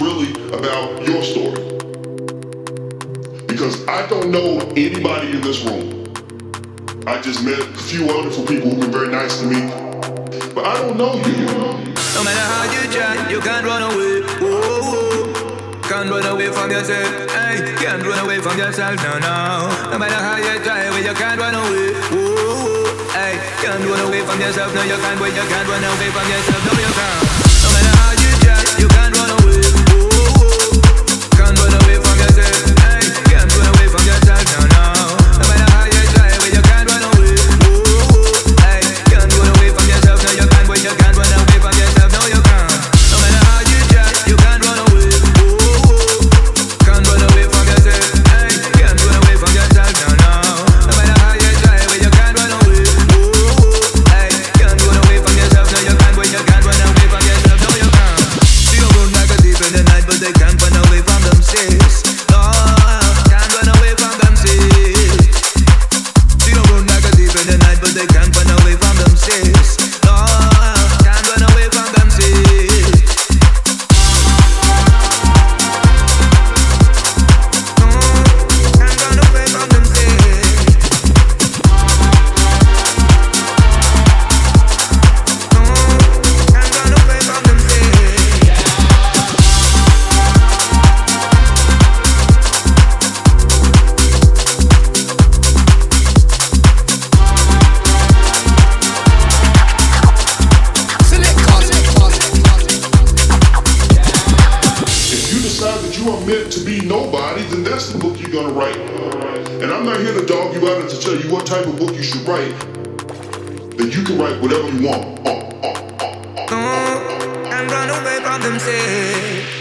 really about your story. Because I don't know anybody in this room. I just met a few wonderful people who've been very nice to me. But I don't know you. No matter how you try, you can't run away. Whoa, Can't run away from yourself. Hey, can't run away from yourself. No, no. No matter how you try, well, you can't run away. Whoa, Hey, can't run away from yourself. No, you can't. Well, you can't run away from yourself. No, you can't. Are meant to be nobody, then that's the book you're gonna write. And I'm not here to dog you out and to tell you what type of book you should write. Then you can write whatever you want. Uh, uh, uh, away from themselves.